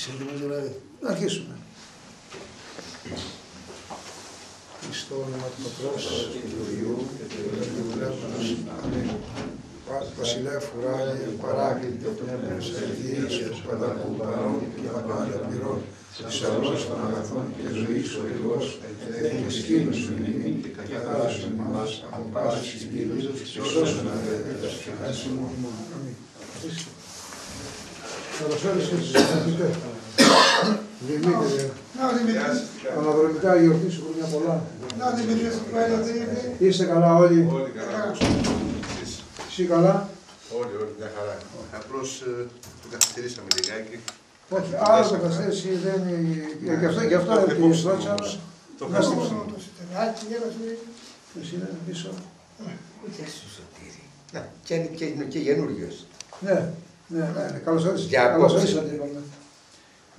Είσαι έτοιμος δηλαδή; Να αρχίσουμε. Στο όνομα του Πατρός και του Υιού και του Αγίου Πνεύματος. Αμήν. Βασιλεύ ουράνιε, παράκλητε το πνεύμα ελθείας, τους πανταχού παρών και απάντα πληρών, θησαυρός των αγαθών και ζωής ο Υιός, και σκήνος σου μνήμη και καθαράσου εμάς από πάσης της πύλης, και σώσον αδέρφες και χάσιμο. Αμήν. Καλώς όρισες, αγαπητέ. Δημήτρη, Να, Δημήτρη. αναδρομικά η γιορτή σου χρόνια πολλά. Να, Δημήτρη, που έλα, Δημήτρη. Είστε καλά όλοι. Όλοι καλά. Εσείς. Εσύ καλά; Όλοι, όλοι, μια χαρά. Απλώς ε, το καθυστερήσαμε λιγάκι. Όχι, άλλο το καθυστέρηση δεν είναι. Γι' αυτό, γι' αυτό Το την επόμενο ιστράτσα. όμως. Το Να επόμενο. στείλω. Το σιτεράκι, έλα, Δημήτρη. Εσύ είναι πίσω. Γεια σου Σωτήρη. Να, και είναι και, είναι και καινούριος. Ναι, ναι, ναι, ναι. Καλώς όρισες. Για Καλώς απόψε. όρισατε, είπαμε.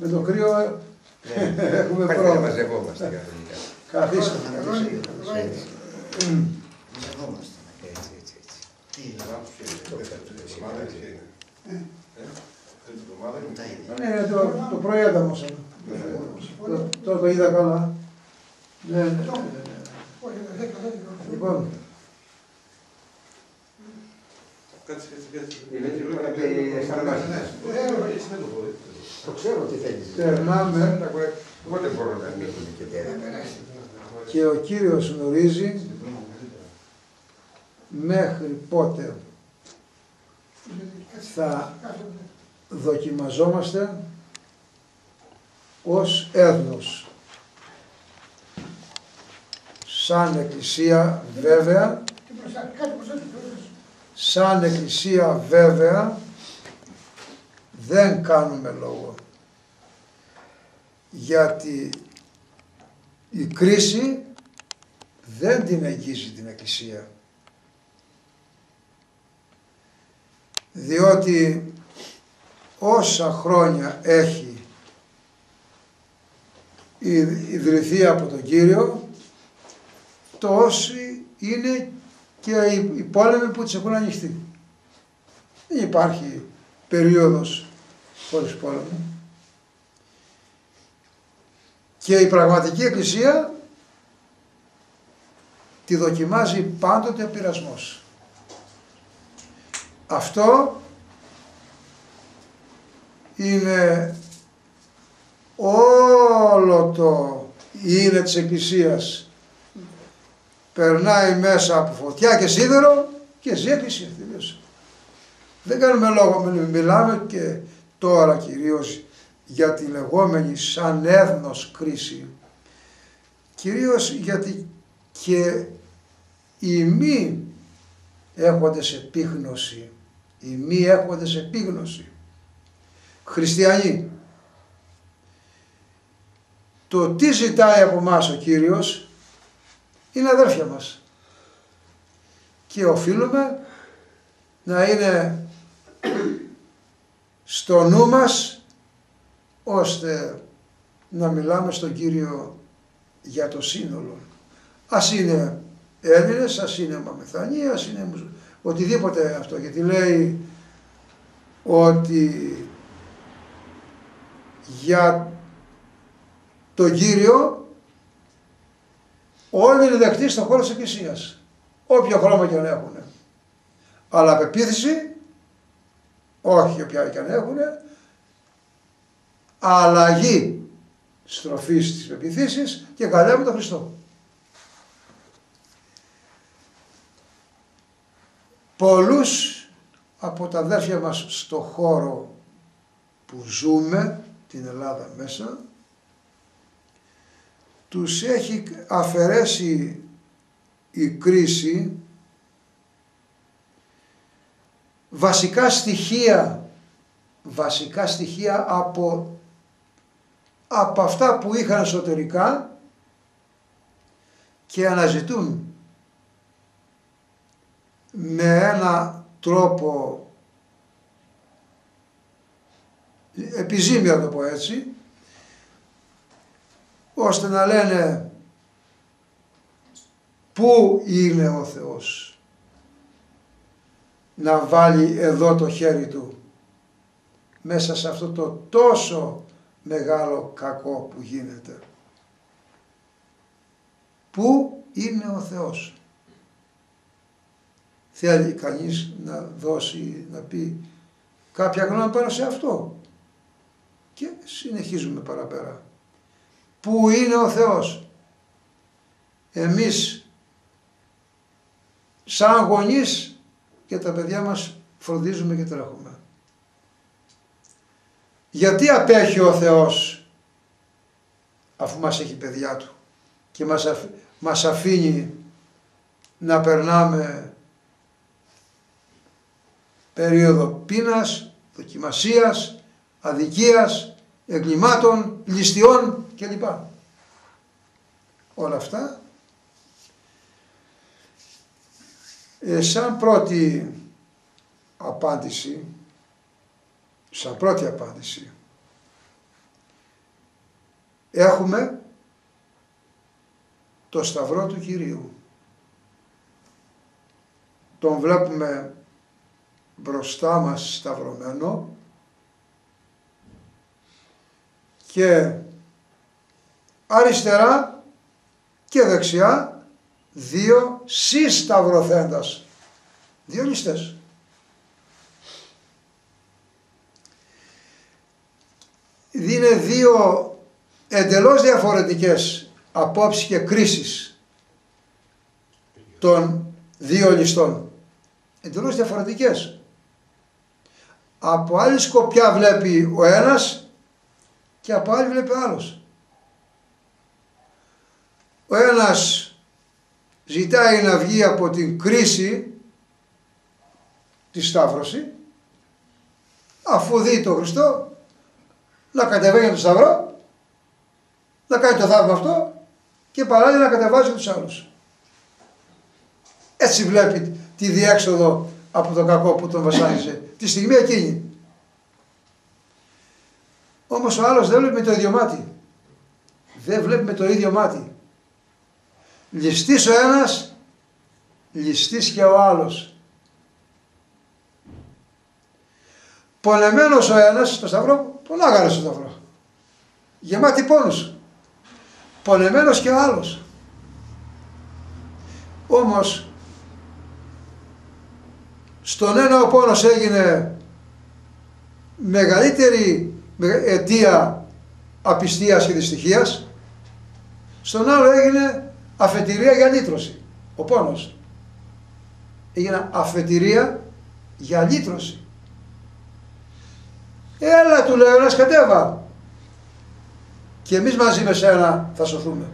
Με το κρύο έχουμε Πρέπει να πρόβλημα. μαζευόμαστε κανονικά. Καθίστε. Εδώ είναι, εδώ είναι. Μαζευόμαστε. Έτσι, έτσι, έτσι. Τι είναι, να τους ξέρετε, δεύτερη εβδομάδα, έτσι είναι. Ε, Τρίτη εβδομάδα είναι. Τα ίδια. Ναι, το, το πρωί ένταμωσα. Το- Τώρα το είδα καλά. Ναι, ναι, ναι, ναι. Όχι, δεν δέκα, δεν δέκα. Λοιπόν, Κάτσε, κάτσε, κάτσε. Είναι και τώρα και αισθανόμαστε. Ε, έτσι δεν το πω, έτσι δεν το πω. Το ξέρω τι θέλεις. περνάμε Εγώ δεν μπορώ να μείνω και πέρα. και ο Κύριος γνωρίζει μέχρι πότε θα δοκιμαζόμαστε ως έθνος. Σαν Εκκλησία βέβαια, σαν Εκκλησία βέβαια δεν κάνουμε λόγο. Γιατί η κρίση δεν την αγγίζει την Εκκλησία. Διότι όσα χρόνια έχει ιδ- ιδρυθεί από τον Κύριο τόσοι είναι και οι, οι πόλεμοι που τις έχουν ανοιχτεί. Δεν υπάρχει περίοδος χωρίς πόλεμο. Και η πραγματική εκκλησία τη δοκιμάζει πάντοτε πειρασμός. Αυτό είναι όλο το είναι της εκκλησίας περνάει μέσα από φωτιά και σίδερο και ζει εκκλησία. τελείωσε. Δεν κάνουμε λόγο, μι- μιλάμε και τώρα κυρίως για τη λεγόμενη σαν έθνος κρίση. Κυρίως γιατί και οι μη έχοντες επίγνωση, οι μη έχοντες επίγνωση, χριστιανοί, το τι ζητάει από μας ο Κύριος είναι αδέρφια μας. Και οφείλουμε να είναι στο νου μας ώστε να μιλάμε στον Κύριο για το σύνολο. Ας είναι Έλληνες, ας είναι Μαμεθανοί, ας είναι μουσου- οτιδήποτε αυτό. Γιατί λέει ότι για τον Κύριο όλοι είναι δεκτοί στον χώρο της Εκκλησίας. Όποιο χρώμα και αν έχουν. Αλλά πεποίθηση, όχι όποια και αν έχουν, αλλαγή στροφής της πεποίθησης και καλέα με τον Χριστό. Πολλούς από τα αδέρφια μας στο χώρο που ζούμε, την Ελλάδα μέσα, τους έχει αφαιρέσει η κρίση βασικά στοιχεία, βασικά στοιχεία από, από αυτά που είχαν εσωτερικά και αναζητούν με ένα τρόπο επιζήμιο να το πω έτσι ώστε να λένε πού είναι ο Θεός να βάλει εδώ το χέρι του μέσα σε αυτό το τόσο μεγάλο κακό που γίνεται. Πού είναι ο Θεός; Θέλει κανείς να δώσει, να πει κάποια γνώμη πάνω σε αυτό. Και συνεχίζουμε παραπέρα. Πού είναι ο Θεός; Εμείς σαν γονείς και τα παιδιά μας φροντίζουμε και τρέχουμε. Γιατί απέχει ο Θεός αφού μας έχει παιδιά Του και μας, αφ, μας αφήνει να περνάμε περίοδο πείνας, δοκιμασίας, αδικίας, εγκλημάτων, ληστιών κλπ. Όλα αυτά ε, σαν πρώτη απάντηση σαν πρώτη απάντηση έχουμε το σταυρό του Κυρίου. Τον βλέπουμε μπροστά μας σταυρωμένο και αριστερά και δεξιά δύο συσταυρωθέντας. Δύο ληστές. είναι δύο εντελώς διαφορετικές απόψεις και κρίσεις των δύο ληστών. Εντελώς διαφορετικές. Από άλλη σκοπιά βλέπει ο ένας και από άλλη βλέπει ο άλλος. Ο ένας ζητάει να βγει από την κρίση τη Σταύρωση αφού δει το Χριστό να κατεβαίνει το σταυρό, να κάνει το θαύμα αυτό και παράλληλα να κατεβάζει τους άλλους. Έτσι βλέπει τη διέξοδο από το κακό που τον βασάνιζε τη στιγμή εκείνη. Όμως ο άλλος δεν βλέπει με το ίδιο μάτι. Δεν βλέπει με το ίδιο μάτι. Ληστής ο ένας, ληστής και ο άλλος. Πολεμένος ο ένας στο σταυρό Πολλά γάρε στο σταυρό. Γεμάτη πόνους. Πονεμένος και ο άλλος. Όμως στον ένα ο πόνος έγινε μεγαλύτερη αιτία απιστίας και δυστυχίας στον άλλο έγινε αφετηρία για λύτρωση. Ο πόνος. Έγινε αφετηρία για λύτρωση. Έλα του λέω να κατέβα. Και εμείς μαζί με σένα θα σωθούμε.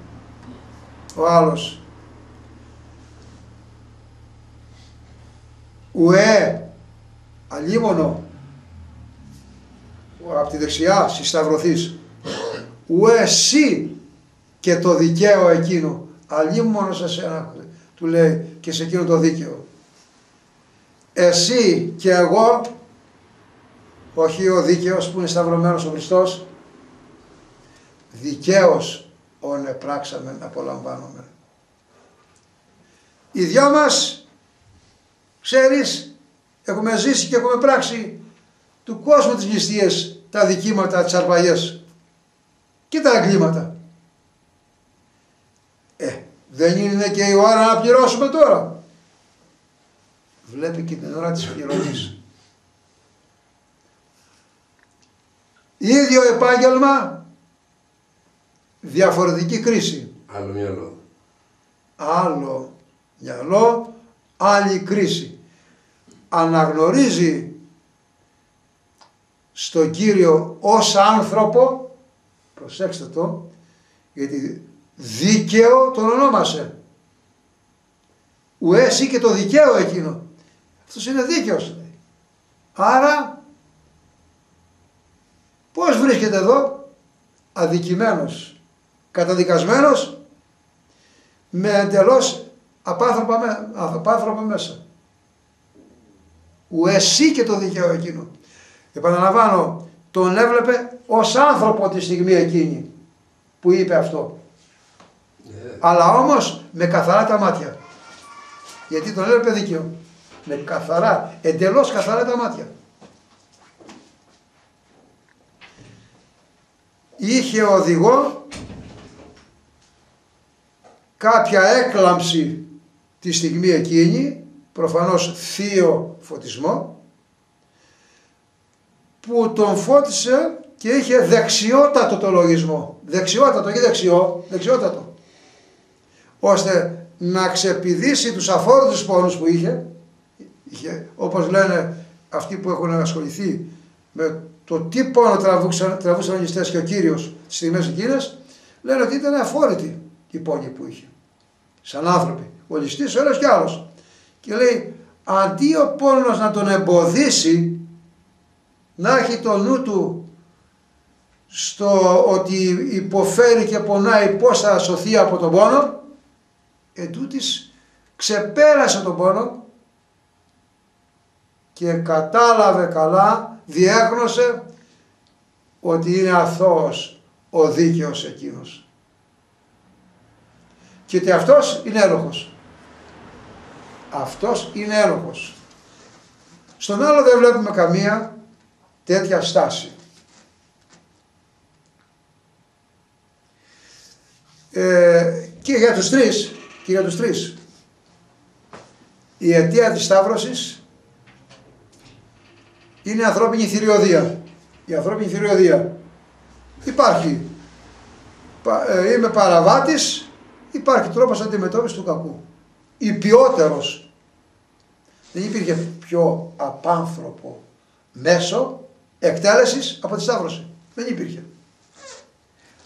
Ο άλλος. Ουέ, αλίμονο, από τη δεξιά συσταυρωθείς. Ουέ, εσύ και το δικαίο εκείνο. Αλίμονο σε σένα, του λέει, και σε εκείνο το δίκαιο. Εσύ και εγώ όχι ο δίκαιος που είναι σταυρωμένος ο Χριστός, δικαίως όνε πράξαμε απολαμβάνομαι. Οι δυο μας, ξέρεις, έχουμε ζήσει και έχουμε πράξει του κόσμου τις νηστείες, τα δικήματα, τις αρπαγές και τα εγκλήματα. Ε, δεν είναι και η ώρα να πληρώσουμε τώρα. Βλέπει και την ώρα της πληρωμής. Ίδιο επάγγελμα, διαφορετική κρίση. Άλλο μυαλό. Άλλο μυαλό, άλλη κρίση. Αναγνωρίζει στον Κύριο ως άνθρωπο, προσέξτε το, γιατί δίκαιο τον ονόμασε. Ουέσι και το δικαίο εκείνο. Αυτός είναι δίκαιος. Άρα Πώς βρίσκεται εδώ; Αδικημένος, καταδικασμένος με εντελώς απάνθρωπα, απάνθρωπα μέσα. Ο εσύ και το δικαίω εκείνο. Επαναλαμβάνω, τον έβλεπε ως άνθρωπο τη στιγμή εκείνη που είπε αυτό. Ναι. Αλλά όμως με καθαρά τα μάτια. Γιατί τον έβλεπε δίκαιο. Με καθαρά, εντελώς καθαρά τα μάτια. είχε οδηγό κάποια έκλαμψη τη στιγμή εκείνη, προφανώς θείο φωτισμό, που τον φώτισε και είχε δεξιότατο το λογισμό. Δεξιότατο, όχι δεξιό, δεξιότατο. Ώστε να ξεπηδήσει τους αφόρτους πόνους που είχε, είχε, όπως λένε αυτοί που έχουν ασχοληθεί με το τι πόνο τραβούσαν, τραβούσαν οι και ο Κύριος στις στιγμές εκείνες, λένε ότι ήταν αφόρητη η πόνη που είχε. Σαν άνθρωποι. Ο ληστής ο ένας κι άλλος. Και λέει, αντί ο πόνος να τον εμποδίσει, να έχει το νου του στο ότι υποφέρει και πονάει πώς θα σωθεί από τον πόνο, ετούτης ξεπέρασε τον πόνο και κατάλαβε καλά, διέγνωσε ότι είναι αθώος ο δίκαιος εκείνος. Και ότι αυτός είναι έλοχος. Αυτός είναι έλοχος. Στον άλλο δεν βλέπουμε καμία τέτοια στάση. Ε, και για τους τρεις, και για τους τρεις. Η αιτία της Σταύρωσης είναι ανθρώπινη θηριωδία. Η ανθρώπινη θηριωδία. Υπάρχει. Ε, είμαι παραβάτης, υπάρχει τρόπος αντιμετώπισης του κακού. Υπιότερος. Δεν υπήρχε πιο απάνθρωπο μέσο εκτέλεσης από τη Σταύρωση. Δεν υπήρχε.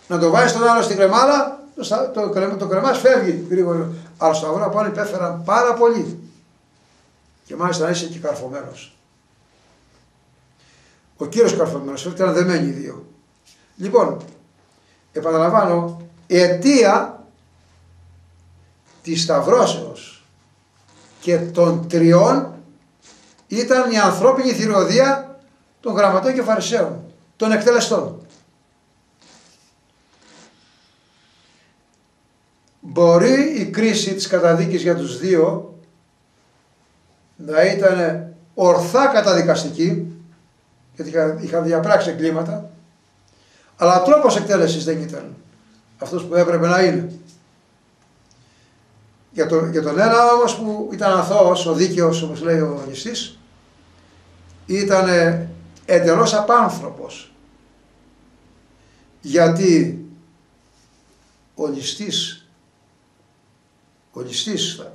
Να το βάζει τον άλλο στην κρεμάλα, το, το, το, το κρεμάς φεύγει γρήγορα. Αλλά στο αγώνα πάνω υπέφεραν πάρα πολύ. Και μάλιστα να είσαι και καρφωμένος. Ο κύριος καρφωμένος, ήταν δεμένοι οι δύο. Λοιπόν, επαναλαμβάνω, η αιτία της Σταυρώσεως και των τριών ήταν η ανθρώπινη θηριωδία των γραμματών και φαρισαίων, των εκτελεστών. Μπορεί η κρίση της καταδίκης για τους δύο να ήταν ορθά καταδικαστική, γιατί είχαν διαπράξει εγκλήματα, αλλά ο τρόπος εκτέλεσης δεν ήταν αυτός που έπρεπε να είναι. Για, το, για τον ένα όμως που ήταν αθώος, ο δίκαιος όπως λέει ο νηστής, ήταν εντελώς απάνθρωπος. Γιατί ο ληστής, ο ληστής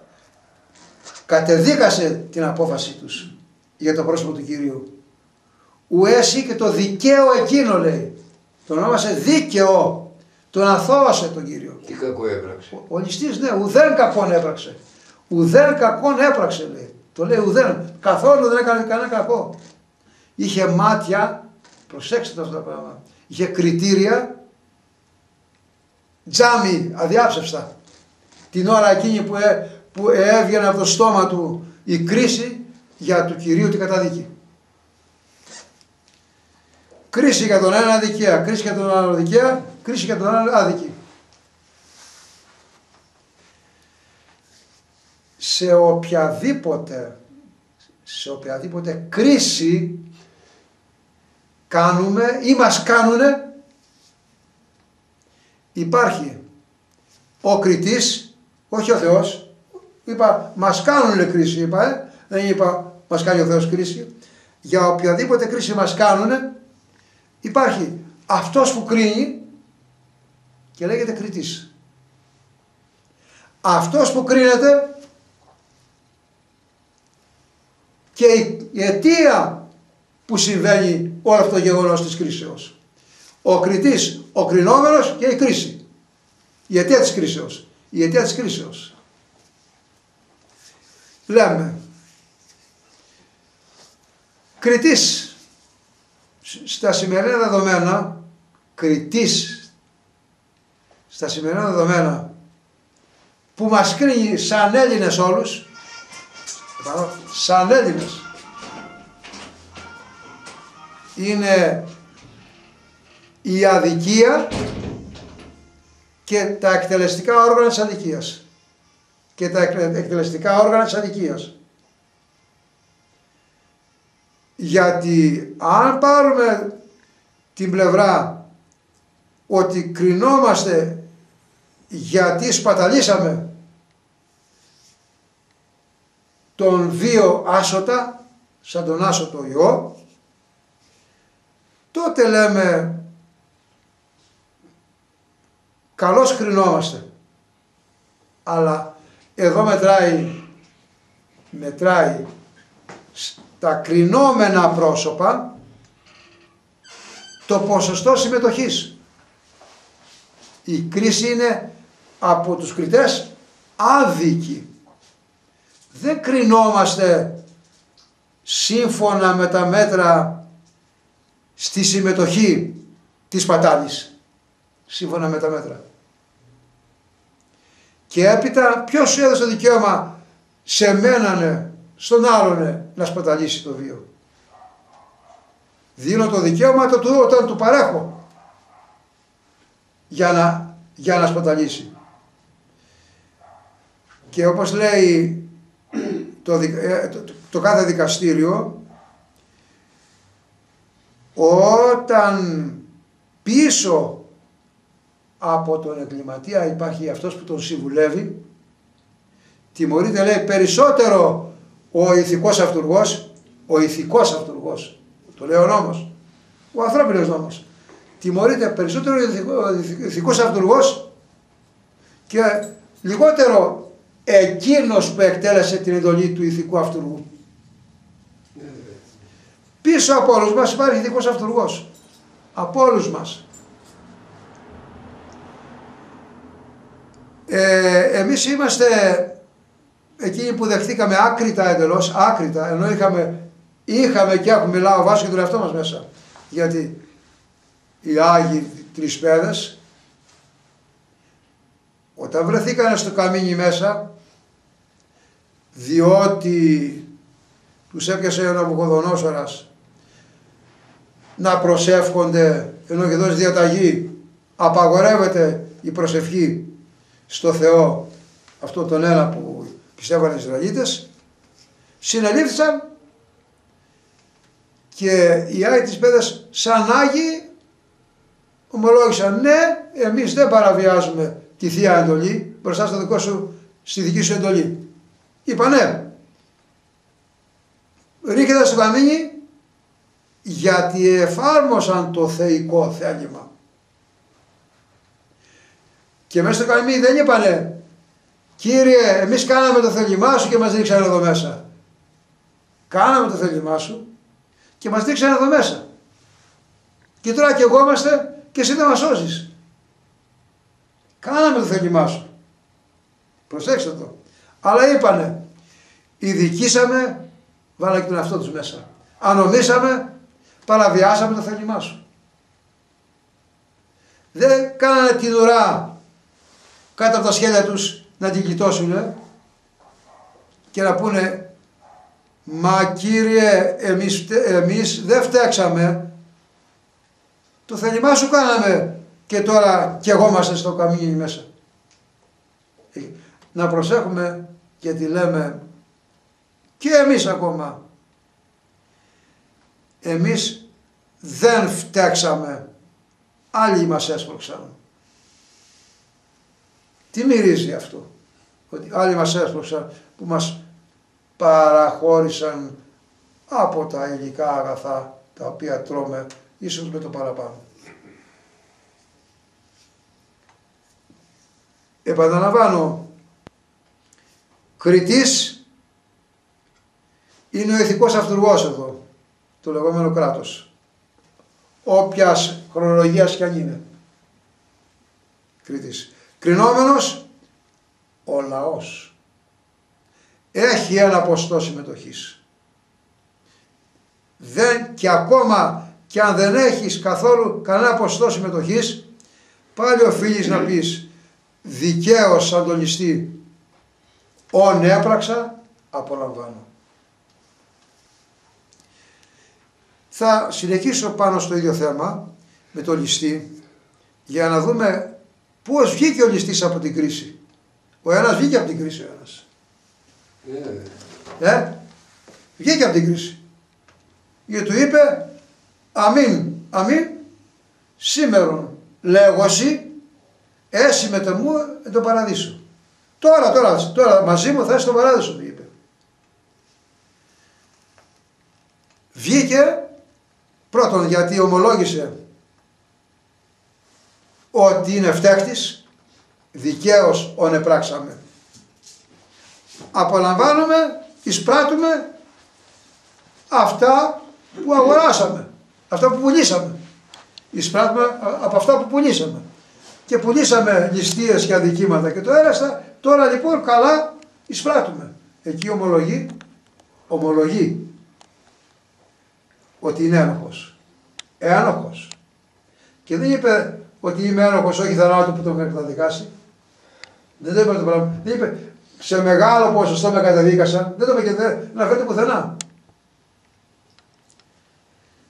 κατεδίκασε την απόφαση τους για το πρόσωπο του Κυρίου. Ουέσι και το δικαίο εκείνο λέει. Τον ονόμασε δίκαιο. Τον αθώωσε τον Κύριο. Τι κακό έπραξε. Ο, ο ληστής ναι, ουδέν κακόν έπραξε. Ουδέν κακόν έπραξε λέει. Το λέει ουδέν. Καθόλου δεν έκανε κανένα κακό. Είχε μάτια, προσέξτε αυτά τα πράγματα. Είχε κριτήρια, τζάμι αδιάψευστα. Την ώρα εκείνη που, έ, που έβγαινε από το στόμα του η κρίση για του Κυρίου την καταδίκη. Κρίση για τον ένα δικαία, κρίση για τον άλλο δικαία, κρίση για τον άλλο άδικη. Σε οποιαδήποτε, σε οποιαδήποτε κρίση κάνουμε ή μας κάνουνε υπάρχει ο κριτής, όχι ο Θεός, είπα μας κάνουνε κρίση είπα, ε; δεν είπα μας κάνει ο Θεός κρίση, για οποιαδήποτε κρίση μας κάνουνε υπάρχει αυτός που κρίνει και λέγεται κριτής. Αυτός που κρίνεται και η αιτία που συμβαίνει όλο αυτό το γεγονός της κρίσεως. Ο κριτής, ο κρινόμενος και η κρίση. Η αιτία της κρίσεως. Η αιτία της κρίσεως. Λέμε, κριτής στα σημερινά δεδομένα, κριτής στα σημερινά δεδομένα που μας κρίνει σαν Έλληνες όλους, σαν Έλληνες, είναι η αδικία και τα εκτελεστικά όργανα της αδικίας και τα εκτελεστικά όργανα της αδικίας. Γιατί αν πάρουμε την πλευρά ότι κρινόμαστε γιατί σπαταλήσαμε τον βίο άσοτα, σαν τον άσωτο ιό, τότε λέμε καλώς κρινόμαστε. Αλλά εδώ μετράει, μετράει στα κρινόμενα πρόσωπα το ποσοστό συμμετοχής. Η κρίση είναι από τους κριτές άδικη. Δεν κρινόμαστε σύμφωνα με τα μέτρα στη συμμετοχή της πατάλης. Σύμφωνα με τα μέτρα. Και έπειτα ποιος σου έδωσε το δικαίωμα σε μένανε, στον άλλον να σπαταλήσει το βίο. Δίνω το δικαίωμα το του όταν του παρέχω για να, για να σπαταλήσει. Και όπως λέει το, ε, το, το κάθε δικαστήριο όταν πίσω από τον εγκληματία υπάρχει αυτός που τον συμβουλεύει τιμωρείται λέει περισσότερο ο ηθικός αυτούργος ο ηθικός αυτούργος το λέει ο νόμος ο ανθρώπινος νόμος τιμωρείται περισσότερο ο ηθικός αυτούργος και λιγότερο εκείνος που εκτέλεσε την εντολή του ηθικού αυτούργου. Πίσω από όλους μας υπάρχει ηθικός αυτούργος. Από όλους μας. Ε, εμείς είμαστε εκείνοι που δεχτήκαμε άκρητα εντελώς, άκρητα, ενώ είχαμε, είχαμε και έχουμε μιλάω βάση και τον εαυτό μας μέσα. Γιατί οι Άγιοι Τρισπέδες όταν βρεθήκανε στο καμίνι μέσα διότι τους έπιασε ο Ναβουχοδονόσορας να προσεύχονται ενώ και δώσει διαταγή απαγορεύεται η προσευχή στο Θεό αυτό τον ένα που πιστεύανε οι Ισραηλίτες συνελήφθησαν και οι Άγιοι της Πέδας σαν Άγιοι ομολόγησαν ναι εμείς δεν παραβιάζουμε τη Θεία Εντολή μπροστά στο δικό σου, στη δική σου εντολή. Είπα ναι. Ρίχεται στο καμίνι γιατί εφάρμοσαν το θεϊκό θέλημα. Και μέσα στο καμίνι δεν είπανε Κύριε εμείς κάναμε το θέλημά σου και μας ρίξανε εδώ μέσα. Κάναμε το θέλημά σου και μας ρίξανε εδώ μέσα. Και τώρα και εγώ είμαστε και εσύ δεν μας σώζεις. Κάναμε το θέλημά σου. Προσέξτε το. Αλλά είπανε, ειδικήσαμε, βάλα και τον εαυτό τους μέσα. Ανομίσαμε, παραβιάσαμε το θέλημά σου. Δεν κάνανε την ουρά κάτω από τα σχέδια τους να την κοιτώσουν και να πούνε Μα Κύριε εμείς, εμείς δεν φταίξαμε. Το θέλημά σου κάναμε και τώρα και εγώ είμαστε στο καμίνι μέσα. Ε, να προσέχουμε γιατί λέμε και εμείς ακόμα εμείς δεν φταίξαμε. Άλλοι μας έσπρωξαν τι μυρίζει αυτό; Ότι άλλοι μας έσπρωξαν που μας παραχώρησαν από τα υλικά αγαθά τα οποία τρώμε ίσως με το παραπάνω. Επαναλαμβάνω, κριτής είναι ο ηθικός αυτούργός εδώ, το λεγόμενο κράτος. Όποιας χρονολογίας κι αν είναι. Κριτής. Κρινόμενος, ο λαός. Έχει ένα ποστό συμμετοχής. Δεν, και ακόμα και αν δεν έχεις καθόλου κανένα ποστό συμμετοχής, πάλι οφείλεις να πεις δικαίως σαν τον ληστή όν έπραξα απολαμβάνω. Θα συνεχίσω πάνω στο ίδιο θέμα με το ληστή για να δούμε πώς βγήκε ο ληστής από την κρίση; Ο ένας βγήκε από την κρίση ο ένας. Ε, βγήκε από την κρίση. Γιατί του είπε αμήν, αμήν, σήμερον λέγωση έσυ με μου εν τον παραδείσο. Τώρα, τώρα, τώρα μαζί μου θα είσαι στον παράδεισο του είπε. Βγήκε πρώτον γιατί ομολόγησε ότι είναι φταίχτης, δικαίως ον επράξαμε. Απολαμβάνουμε, εισπράττουμε αυτά που αγοράσαμε, αυτά που πουλήσαμε. Εισπράττουμε από αυτά που πουλήσαμε. Και πουλήσαμε ληστείες και αδικήματα και το έραστα, τώρα λοιπόν καλά εισπράττουμε. Εκεί ομολογεί, ομολογεί ότι είναι ένοχος. Ένοχος. Και δεν είπε ότι είμαι ένοχος όχι θανάτου που τον καταδικάσει. Δεν το είπε το πράγμα. Δεν είπε σε μεγάλο ποσοστό με καταδίκασαν. Δεν το είπε και δεν αναφέρεται πουθενά.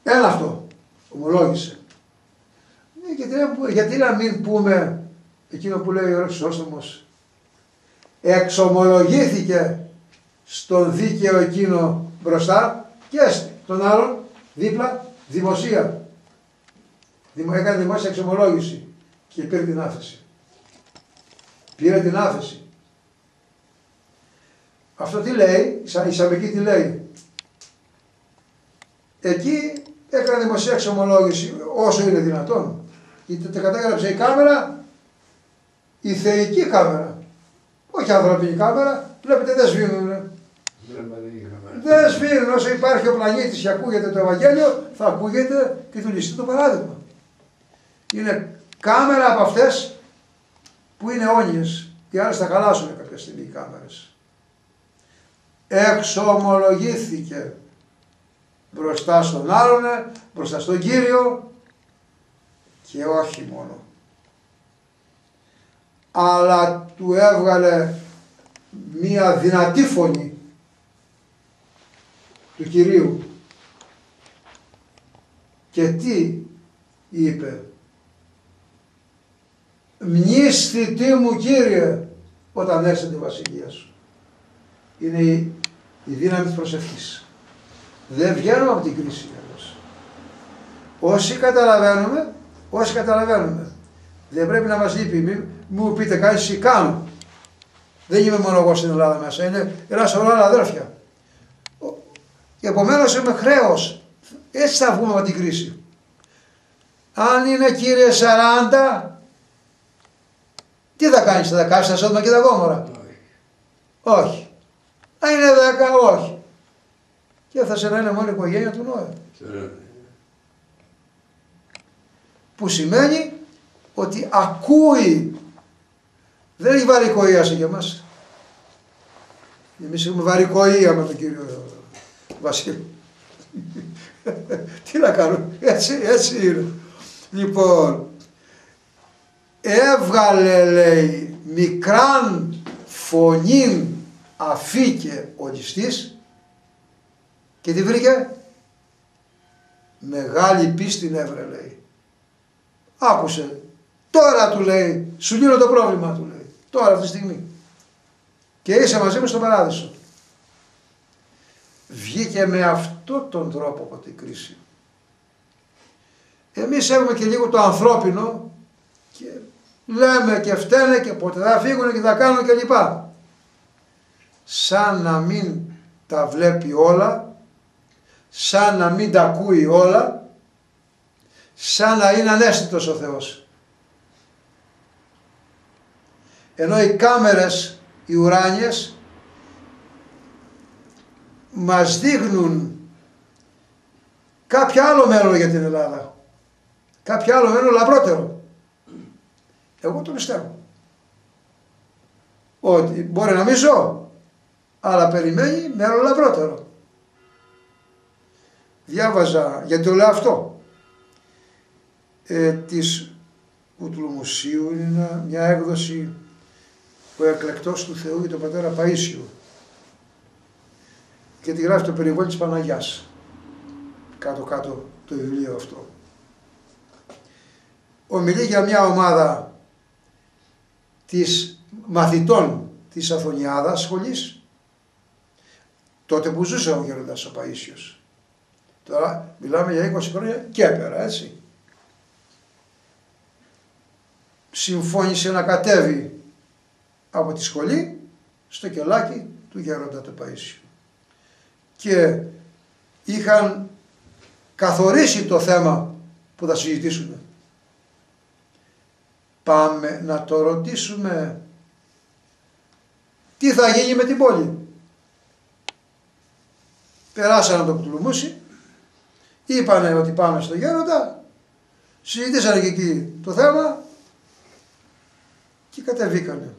Ένα αυτό. Ομολόγησε. Ναι, γιατί, γιατί να μην πούμε εκείνο που λέει ο Ρεξόσtomος εξομολογήθηκε στον δίκαιο εκείνο μπροστά και στον άλλον δίπλα δημοσία. Έκανε δημόσια εξομολόγηση και πήρε την άφεση. Πήρε την άφεση. Αυτό τι λέει, η Σαμική τι λέει; Εκεί έκανε δημοσία εξομολόγηση όσο είναι δυνατόν. Γιατί τα κατέγραψε η κάμερα, η θεϊκή κάμερα. Όχι ανθρωπική κάμερα, βλέπετε δεν σβήνουν. Δεν σβήνουν όσο υπάρχει ο πλανήτης και ακούγεται το Ευαγγέλιο, θα ακούγεται και του ληστή το παράδειγμα. Είναι κάμερα από αυτές που είναι όνειες. Οι άλλες θα χαλάσουν κάποια στιγμή οι κάμερες. Εξομολογήθηκε μπροστά στον άλλον, μπροστά στον Κύριο και όχι μόνο. Αλλά του έβγαλε μία δυνατή φωνή του Κυρίου. Και τι είπε; Μνήσθη τι μου Κύριε όταν έρθει τη βασιλεία σου. Είναι η, η δύναμη της προσευχής. Δεν βγαίνουμε από την κρίση όμως. Όσοι καταλαβαίνουμε, όσοι καταλαβαίνουμε. Δεν πρέπει να μας λείπει. Μην μου πείτε κάτι εσύ κάνω. Δεν είμαι μόνο εγώ στην Ελλάδα μέσα. Είναι ένας σωρό άλλα αδέρφια. Επομένως είμαι χρέος. Έτσι θα βγούμε από την κρίση. Αν είναι κύριε 40, τι θα κάνεις, θα κάνεις τα σώμα και τα γόμορα; Όχι. Αν είναι 10, όχι. Και θα σε λένε μόνο η οικογένεια του Νόε. Που σημαίνει ότι ακούει. Δεν έχει βαρικοία σε για μας. Εμείς έχουμε βαρικοία με τον κύριο Βασίλη. Τι να κάνω, έτσι, έτσι είναι. Λοιπόν, έβγαλε λέει μικράν φωνήν αφήκε ο ληστής και τι βρήκε. Μεγάλη πίστη έβρε λέει. Άκουσε. Τώρα του λέει σου λύνω το πρόβλημα του λέει. Τώρα αυτή τη στιγμή. Και είσαι μαζί μου στον παράδεισο. Βγήκε με αυτόν τον τρόπο από την κρίση. Εμείς έχουμε και λίγο το ανθρώπινο και λέμε και φταίνε και ποτέ θα φύγουν και θα κάνουν και λοιπά. Σαν να μην τα βλέπει όλα, σαν να μην τα ακούει όλα, σαν να είναι ανέστητος ο Θεός. Ενώ οι κάμερες, οι ουράνιες, μας δείχνουν κάποιο άλλο μέλλον για την Ελλάδα. Κάποιο άλλο μέλλον λαμπρότερο. Εγώ το πιστεύω. Ότι μπορεί να μην ζω, αλλά περιμένει μέλλον λαμπρότερο. Διάβαζα, γιατί το λέω αυτό, ε, της Κουτλουμουσίου είναι μια έκδοση ο εκλεκτός του Θεού για τον πατέρα Παΐσιου και τη γράφει το περιβόλι της Παναγιάς κάτω κάτω το βιβλίο αυτό ομιλεί για μια ομάδα της μαθητών της Αθωνιάδας σχολής τότε που ζούσε ο Γέροντας ο Παΐσιος. Τώρα μιλάμε για 20 χρόνια και έπερα έτσι. συμφώνησε να κατέβει από τη σχολή στο κελάκι του γέροντα του Παΐσιου. Και είχαν καθορίσει το θέμα που θα συζητήσουμε. Πάμε να το ρωτήσουμε τι θα γίνει με την πόλη; Περάσανε το Κτουλουμούσι, είπανε ότι πάμε στο γέροντα, συζητήσανε και εκεί το θέμα και κατεβήκανε.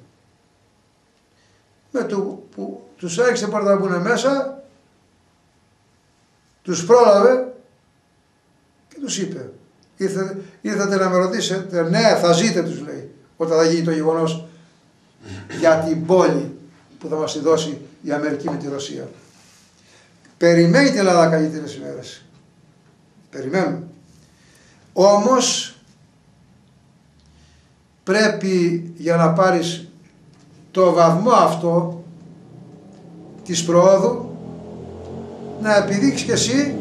Με το που τους έριξε πρώτα να μπουν μέσα, τους πρόλαβε και τους είπε ήρθατε, ήρθατε να με ρωτήσετε, ναι θα ζείτε τους λέει, όταν θα γίνει το γεγονός για την πόλη που θα μας τη δώσει η Αμερική με τη Ρωσία. Περιμένει την Ελλάδα καλύτερες ημέρες. Περιμένουμε. Όμως πρέπει για να πάρεις το βαθμό αυτό της προόδου να επιδείξεις και εσύ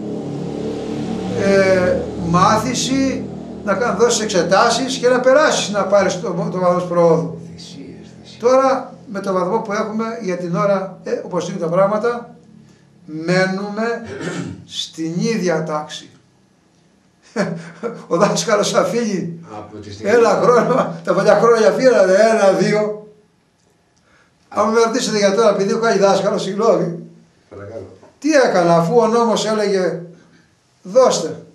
ε, μάθηση, να δώσεις εξετάσεις και να περάσεις να πάρεις το, το βαθμό της προόδου. Τώρα με το βαθμό που έχουμε για την ώρα, ε, όπως είναι τα πράγματα, μένουμε στην ίδια τάξη. Ο δάσκαλος θα φύγει ένα χρόνο, τα παλιά χρόνια φύγανε ένα, δύο. Αν με ρωτήσετε για τώρα, επειδή έχω κάνει δάσκαλο, συγγνώμη. Τι έκανα αφού ο νόμος έλεγε δώστε.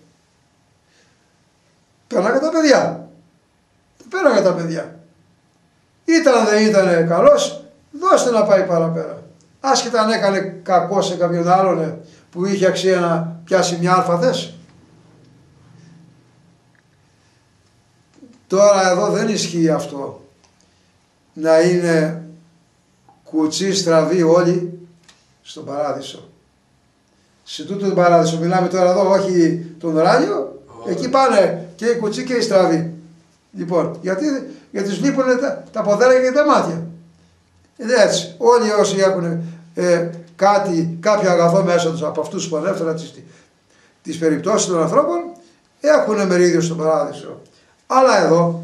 Πέρναγα τα παιδιά. Πέρναγα τα παιδιά. Ήταν δεν ήταν καλός, δώστε να πάει παραπέρα. Άσχετα αν έκανε κακό σε κάποιον άλλον που είχε αξία να πιάσει μια αλφα θέση. Τώρα εδώ δεν ισχύει αυτό. Να είναι κουτσί στραβή όλοι στον παράδεισο. Σε τούτο τον παράδεισο μιλάμε τώρα εδώ, όχι τον ουράνιο, εκεί πάνε και οι κουτσί και οι στραβοί. Λοιπόν, γιατί, γιατί τους λείπουν τα, τα ποδάρια και τα μάτια. Είναι έτσι. Όλοι όσοι έχουν ε, κάτι, κάποιο αγαθό μέσα τους από αυτούς που ανέφερα τις, τις περιπτώσεις των ανθρώπων έχουν μερίδιο στον παράδεισο. Αλλά εδώ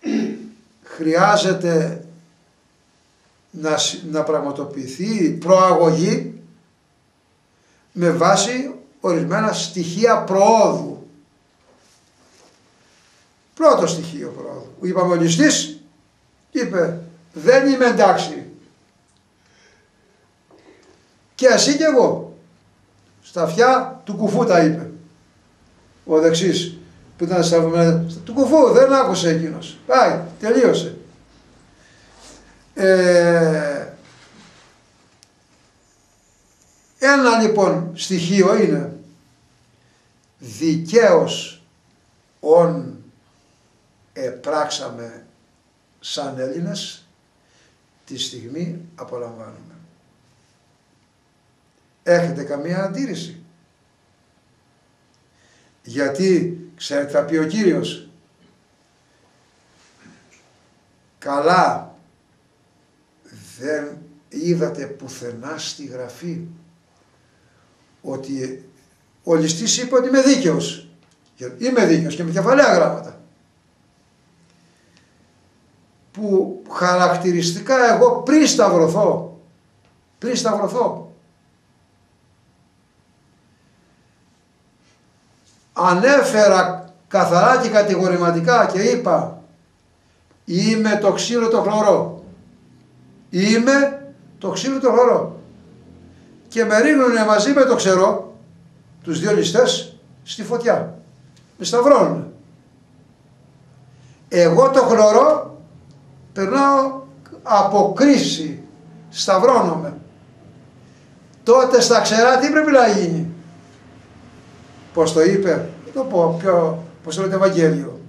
χρειάζεται να, να πραγματοποιηθεί προαγωγή με βάση ορισμένα στοιχεία προόδου. Πρώτο στοιχείο πρόοδου. Ο υπαμονιστής είπε δεν είμαι εντάξει. Και εσύ και εγώ. Στα αυτιά του κουφού τα είπε. Ο δεξής που ήταν σταυρωμένο. Του κουφού δεν άκουσε εκείνος. Πάει, τελείωσε. Ε, ένα λοιπόν στοιχείο είναι δικαίως ον επράξαμε σαν Έλληνες τη στιγμή απολαμβάνουμε. Έχετε καμία αντίρρηση; Γιατί ξέρετε θα πει ο Κύριος καλά δεν είδατε πουθενά στη γραφή ότι ο ληστής είπε ότι είμαι δίκαιος. Είμαι δίκαιος και με κεφαλαία γράμματα. Που χαρακτηριστικά εγώ πριν σταυρωθώ, πριν σταυρωθώ, ανέφερα καθαρά και κατηγορηματικά και είπα είμαι το ξύλο το χλωρό. Είμαι το ξύλο το χλωρό και με ρίχνουν μαζί με το ξερό, τους δύο ληστές, στη φωτιά. Με σταυρώνουν. Εγώ το χλωρό περνάω από κρίση, σταυρώνομαι. Τότε στα ξερά τι πρέπει να γίνει; Πώς το είπε, το πω πιο, πώς το λέει το Ευαγγέλιο.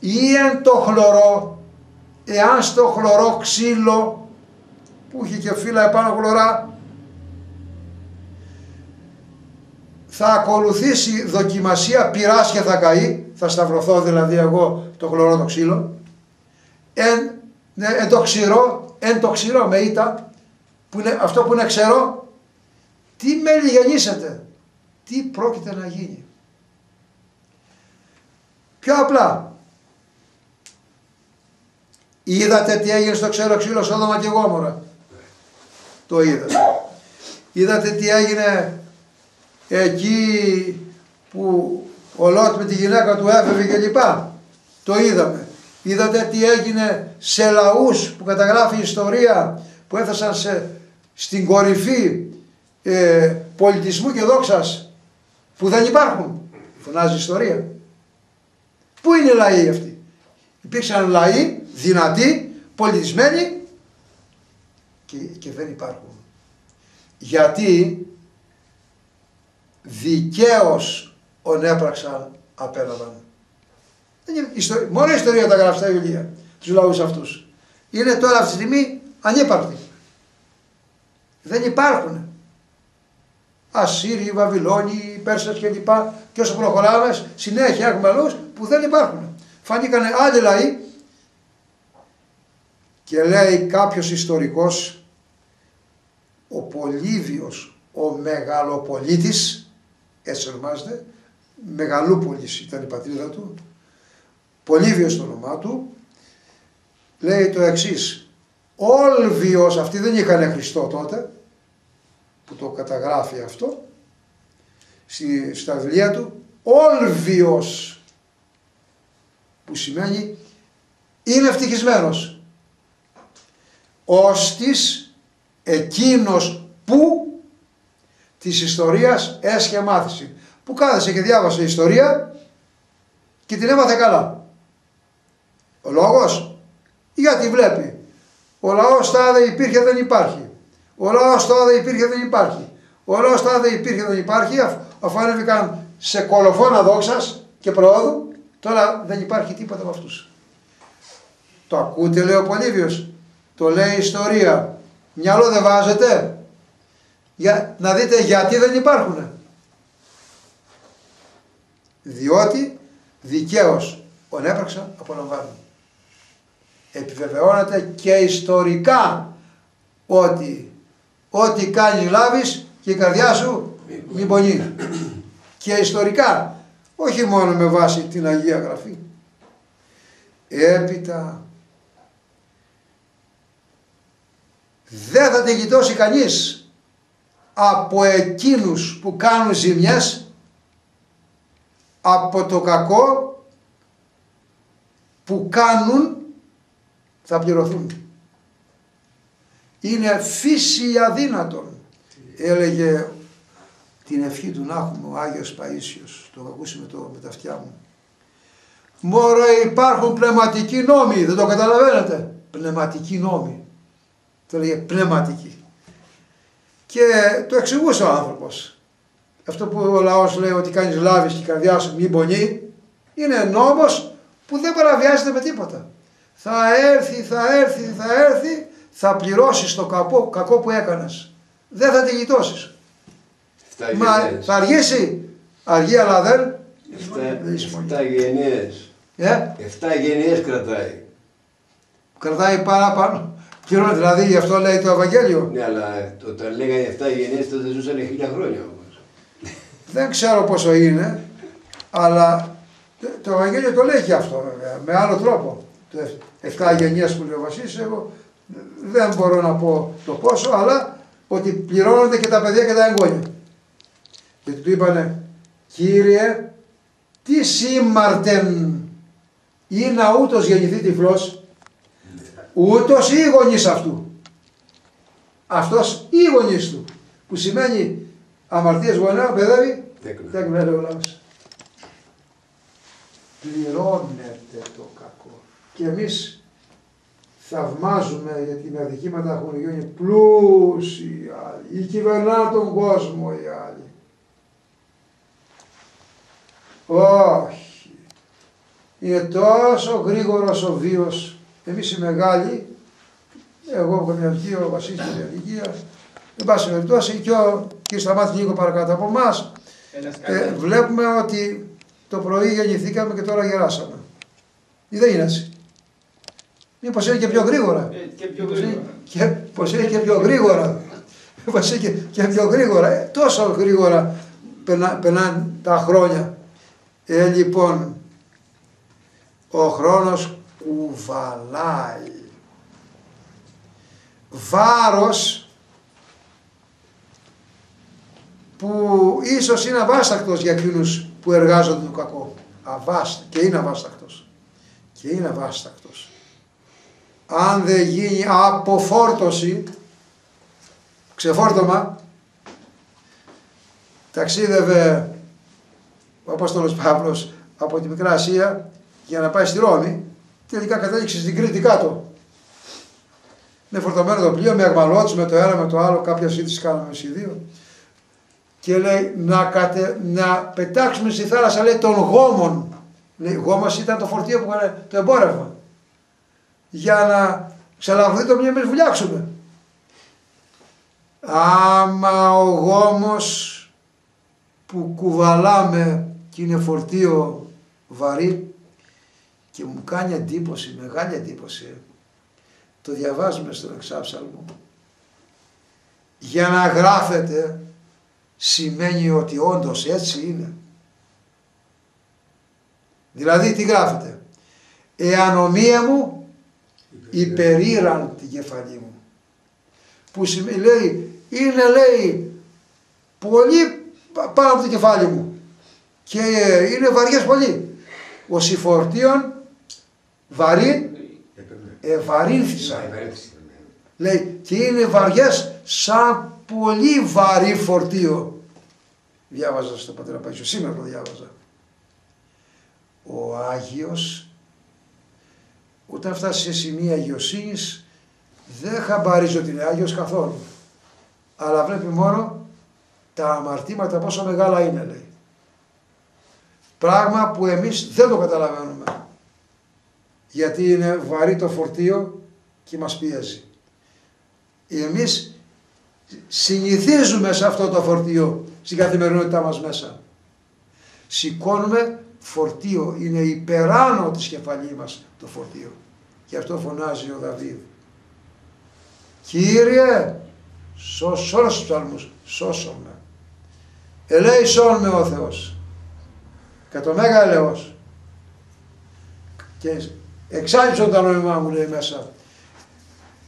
Ή εν το χλωρό, εάν στο χλωρό ξύλο, που είχε και φύλλα επάνω χλωρά, θα ακολουθήσει δοκιμασία πειράς και θα καεί, θα σταυρωθώ δηλαδή εγώ το χλωρό το ξύλο, εν, ναι, εν το ξηρό, εν το ξηρό με ήττα, που είναι, αυτό που είναι ξερό, τι μέλη γεννήσετε, τι πρόκειται να γίνει. Πιο απλά, Είδατε τι έγινε στο ξέρω ξύλο Σόδομα και Γόμορα; Το είδατε. Είδατε τι έγινε εκεί που ο Λότ με τη γυναίκα του έφευγε και λοιπά. Το είδαμε. Είδατε τι έγινε σε λαούς που καταγράφει η ιστορία που έφτασαν σε, στην κορυφή ε, πολιτισμού και δόξας που δεν υπάρχουν. Φωνάζει η ιστορία. Πού είναι οι λαοί αυτοί; Υπήρξαν λαοί δυνατοί, πολιτισμένοι και, και δεν υπάρχουν. Γιατί δικαίως ονέπραξαν απέλαβαν. Δεν είναι ιστορία- Μόνο η ιστορία τα γράφει στα βιβλία, τους λαούς αυτούς. Είναι τώρα αυτή τη στιγμή ανύπαρκτοι. Δεν υπάρχουν. Ασσύριοι, Βαβυλώνοι, Πέρσες και λοιπά και όσο προχωράμε συνέχεια έχουμε λαούς που δεν υπάρχουν. Φανήκανε άλλοι λαοί και λέει κάποιος ιστορικός ο Πολύβιος ο Μεγαλοπολίτης έτσι ονομάζεται Μεγαλούπολης ήταν η πατρίδα του. Πολύβιος το όνομά του. Λέει το εξής. Όλβιος αυτοί δεν είχαν Χριστό τότε που το καταγράφει αυτό στη, στα βιβλία του Όλβιος που σημαίνει είναι ευτυχισμένος ώστις εκείνος που της ιστορίας έσχε μάθηση. Που κάθεσε και διάβασε ιστορία και την έμαθε καλά. Ο λόγος; Γιατί βλέπει. Ο λαός τάδε υπήρχε δεν υπάρχει. Ο λαός τάδε υπήρχε δεν υπάρχει. Ο λαός τάδε υπήρχε δεν υπάρχει. Αφ- αφού ανέβηκαν σε κολοφόνα δόξας και προόδου τώρα δεν υπάρχει τίποτα από αυτούς. Το ακούτε λέει ο Πολύβιος. Το λέει η ιστορία. Μυαλό δεν βάζετε; Για, να δείτε γιατί δεν υπάρχουν διότι δικαίως ονέπραξαν απολαμβάνουν επιβεβαιώνεται και ιστορικά ότι ό,τι κάνεις λάβεις και η καρδιά σου μην πονεί. Και ιστορικά, όχι μόνο με βάση την Αγία Γραφή. Έπειτα δεν θα τη γλιτώσει κανείς από εκείνους που κάνουν ζημιές από το κακό που κάνουν θα πληρωθούν. Είναι φύση αδύνατον. Έλεγε την ευχή του να έχουμε ο Άγιος Παΐσιος. Το έχω ακούσει με, το, με τα αυτιά μου. Μωρέ υπάρχουν πνευματικοί νόμοι. Δεν το καταλαβαίνετε. Πνευματικοί νόμοι. Το έλεγε πνευματικοί. Και το εξηγούσε ο άνθρωπος. Αυτό που ο λαός λέει ότι κάνεις λάβεις και η καρδιάς σου μην πονεί. Είναι νόμος που δεν παραβιάζεται με τίποτα. Θα έρθει, θα έρθει, θα έρθει, θα πληρώσεις το κακό, κακό που έκανες. Δεν θα τη γλιτώσεις. Εφτά Μα γενιές. θα αργήσει. Αργεί αλλά δεν. Εφτά- δεν εισμονεί. Εφτά γενιές. Ε, Εφτά γενιές κρατάει. κρατάει παραπάνω. Πληρώνει δηλαδή, γι' αυτό λέει το Ευαγγέλιο. Ναι, αλλά όταν λέγανε 7 γενιές τότε ζούσαν χίλια χρόνια όμως. Δεν ξέρω πόσο είναι, αλλά το, το Ευαγγέλιο το λέει και αυτό βέβαια, με άλλο τρόπο. Το 7 γενιές που λέει ο Βασίλης, εγώ δεν μπορώ να πω το πόσο, αλλά ότι πληρώνονται και τα παιδιά και τα εγγόνια. Γιατί του είπανε, Κύριε, τι σήμαρτεν ή να ούτως γεννηθεί τυφλός, ούτως ή οι γονείς αυτού. Αυτός ή οι γονείς του, που σημαίνει αμαρτίες γονέα, παιδεύει, Τέκνα. δεν λέει ο λαός. Πληρώνεται το κακό. Και εμείς θαυμάζουμε γιατί με αδικήματα έχουν γίνει πλούσιοι οι άλλοι. Ή κυβερνά τον κόσμο οι άλλοι. Όχι. Είναι τόσο γρήγορος ο βίος. Εμείς οι μεγάλοι, εγώ έχω μια βγει, ο Βασίλης μια ηλικία, εν πάση περιπτώσει και ο κ. Σταμάτη λίγο παρακάτω από εμάς, ε, βλέπουμε ότι το πρωί γεννηθήκαμε και τώρα γεράσαμε. Ή δεν είναι έτσι; Μήπως είναι και πιο γρήγορα; Ε, και πιο Πως είναι- γρήγορα. Και, πως είναι και πιο γρήγορα; Πως είναι και, και πιο γρήγορα; Ε, τόσο γρήγορα περνά, περνάνε τα χρόνια. Ε, λοιπόν, ο χρόνος κουβαλάει. βάρος που ίσως είναι αβάστακτος για εκείνους που εργάζονται το κακό. Αβάστα, και είναι αβάστακτος. Και είναι αβάστακτος. Αν δεν γίνει αποφόρτωση, ξεφόρτωμα, ταξίδευε ο Απόστολος Παύλος από τη Μικρά Ασία για να πάει στη Ρώμη, τελικά κατέληξε στην Κρήτη κάτω. Με φορτωμένο το πλοίο, με αγμαλώτης, με το ένα, με το άλλο, κάποια σύντηση κάναμε εσύ δύο. Και λέει να, κατε, να πετάξουμε στη θάλασσα, λέει, των γόμων. Λέει, γόμος ήταν το φορτίο που έκανε το εμπόρευμα. Για να ξαλαβθεί το πλοίο, εμείς βουλιάξουμε. Άμα ο γόμος που κουβαλάμε και είναι φορτίο βαρύ και μου κάνει εντύπωση, μεγάλη εντύπωση. Το διαβάζουμε στον εξάψαλμο. Για να γράφεται σημαίνει ότι όντως έτσι είναι. Δηλαδή τι γράφεται; Εάν ομοία μου υπερήραν την κεφαλή μου. Που σημαίνει, λέει, είναι λέει πολύ πάνω από το κεφάλι μου και είναι βαριές πολύ. Ο συφορτίων βαρύ ευαρύνθησα. Λέει και είναι βαριές σαν πολύ βαρύ φορτίο. Διάβαζα στο Πατέρα Παγίσιο, σήμερα το διάβαζα. Ο Άγιος όταν φτάσεις σε σημεία αγιοσύνης δεν χαμπαρίζει ότι είναι Άγιος καθόλου. Αλλά βλέπει μόνο τα αμαρτήματα πόσο μεγάλα είναι λέει. Πράγμα που εμείς δεν το καταλαβαίνουμε. Γιατί είναι βαρύ το φορτίο και μας πιέζει. Εμείς συνηθίζουμε σε αυτό το φορτίο στην καθημερινότητά μας μέσα. Σηκώνουμε φορτίο, είναι υπεράνω της κεφαλής μας το φορτίο. Και αυτό φωνάζει ο Δαβίδ. Κύριε, σώσ' όλους τους ψαλμούς, σώσω με. Ελέησόν με ο Θεός. Κατ' μέγα ελεός. Και εξάλληψον τα νόημά μου λέει μέσα.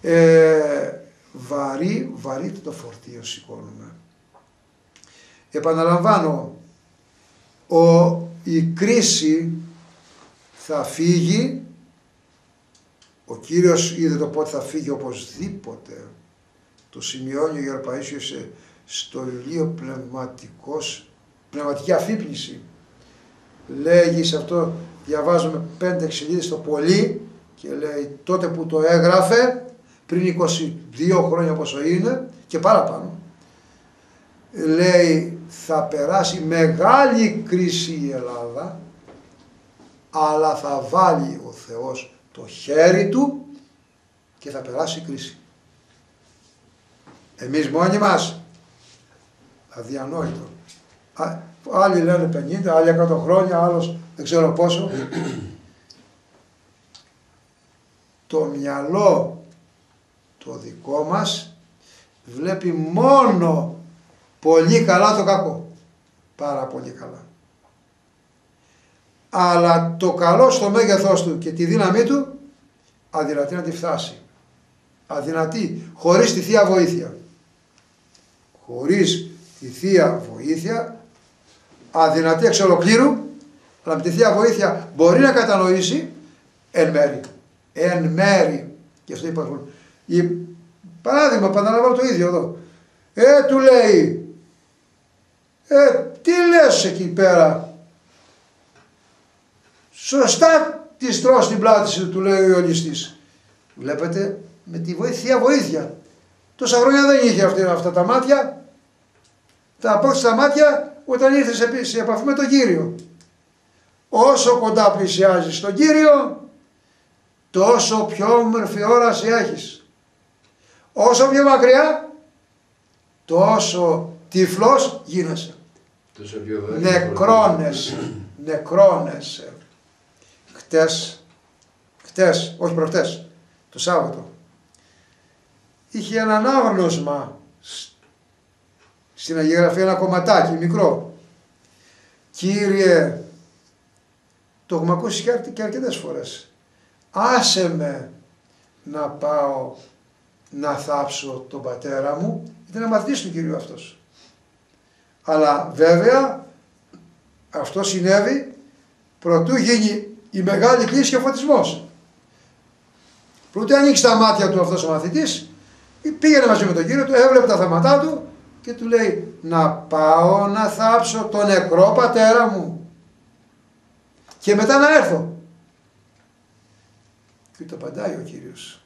Ε, βαρύ, βαρύ το φορτίο σηκώνουμε. Επαναλαμβάνω, ο, η κρίση θα φύγει, ο Κύριος είδε το πότε θα φύγει οπωσδήποτε, το σημειώνει ο Γερπαΐσιος στο βιβλίο πνευματικός, πνευματική αφύπνιση. Λέγει σε αυτό, διαβάζουμε πέντε σελίδες το πολύ και λέει τότε που το έγραφε, πριν 22 χρόνια πόσο είναι και παραπάνω, λέει θα περάσει μεγάλη κρίση η Ελλάδα, αλλά θα βάλει ο Θεός το χέρι του και θα περάσει η κρίση. Εμείς μόνοι μας αδιανόητο. Άλλοι λένε 50, άλλοι 100 χρόνια, άλλος δεν ξέρω πόσο. το μυαλό το δικό μας βλέπει μόνο πολύ καλά το κακό. Πάρα πολύ καλά. Αλλά το καλό στο μέγεθός του και τη δύναμή του αδυνατεί να τη φτάσει. Αδυνατεί, χωρίς τη Θεία Βοήθεια. Χωρίς τη Θεία Βοήθεια, αδυνατή εξ ολοκλήρου, αλλά με τη Θεία Βοήθεια μπορεί να κατανοήσει εν μέρη. Εν μέρη. Και αυτό υπάρχουν. Η, παράδειγμα, επαναλαμβάνω το ίδιο εδώ. Ε, του λέει, ε, τι λες εκεί πέρα; Σωστά τη τρως την πλάτη σου, του λέει ο ληστής. Βλέπετε, με τη βοήθεια, βοήθεια. Τόσα χρόνια δεν είχε αυτή, αυτά τα μάτια, τα απόκτησε τα μάτια όταν ήρθες σε, σε επαφή με τον Κύριο. Όσο κοντά πλησιάζεις στον Κύριο, τόσο πιο όμορφη όραση έχεις. Όσο πιο μακριά, τόσο τυφλός γίνεσαι. Τόσο πιο βαρύ. Νεκρώνεσαι, νεκρώνεσαι. Χτες, χτες, όχι προχτές, το Σάββατο, είχε ένα ανάγνωσμα στην Αγία Γραφή ένα κομματάκι μικρό. Κύριε, το έχουμε ακούσει και αρκετές φορές. Άσε με να πάω να θάψω τον πατέρα μου, ήταν μαθητής του Κυρίου αυτός. Αλλά βέβαια αυτό συνέβη προτού γίνει η μεγάλη κλίση και ο φωτισμός. Προτού ανοίξει τα μάτια του αυτός ο μαθητής, πήγαινε μαζί με τον Κύριο του, έβλεπε τα θέματά του και του λέει να πάω να θάψω τον νεκρό πατέρα μου και μετά να έρθω. Και το απαντάει ο Κύριος.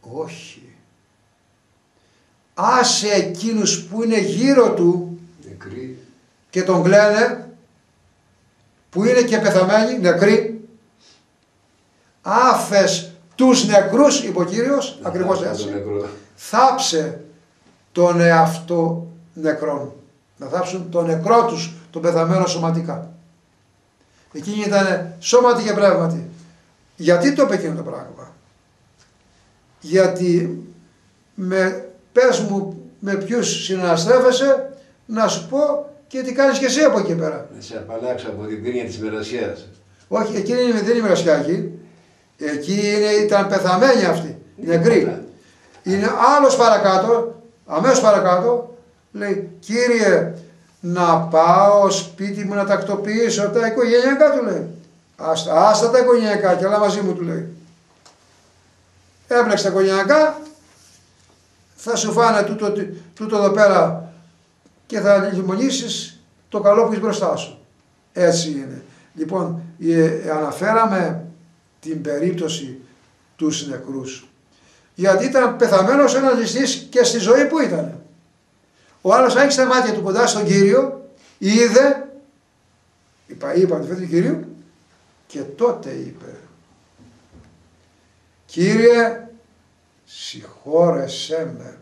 Όχι. Άσε εκείνους που είναι γύρω του Νεκροί. και τον κλαίνε που είναι και πεθαμένοι, νεκροί. Άφες τους νεκρούς, είπε ο Κύριος, ακριβώς Τον έτσι. νεκρό. Θάψε τον εαυτό νεκρόν. Να θάψουν τον νεκρό τους, τον πεθαμένο σωματικά. Εκείνη ήταν σώματι και πνεύματι. Γιατί το είπε εκείνο το πράγμα; Γιατί με, πες μου με ποιους συναστρέφεσαι να σου πω και τι κάνεις και εσύ από εκεί πέρα. Να σε απαλλάξω από την κρίνια της μερασιάς. Όχι, εκείνη είναι, δεν είναι μερασιάκι. Εκεί είναι, ήταν πεθαμένοι αυτοί, νεκροί. Είναι άλλος παρακάτω, αμέσως παρακάτω, λέει, Κύριε, να πάω σπίτι μου να τακτοποιήσω τα οικογενειακά του λέει. Άστα, άστα τα οικογενειακά και άλλα μαζί μου του λέει. Έπλεξε τα οικογενειακά, θα σου φάνε τούτο, τούτο εδώ πέρα και θα λιμονήσεις το καλό που έχεις μπροστά σου. Έτσι είναι. Λοιπόν, ε, αναφέραμε την περίπτωση τους νεκρούς. Γιατί ήταν πεθαμένος ένας ληστής και στη ζωή που ήταν. Ο άλλος άνοιξε τα μάτια του κοντά στον Κύριο, είδε, είπα, είπα τη του Κυρίου και τότε είπε Κύριε συγχώρεσέ με.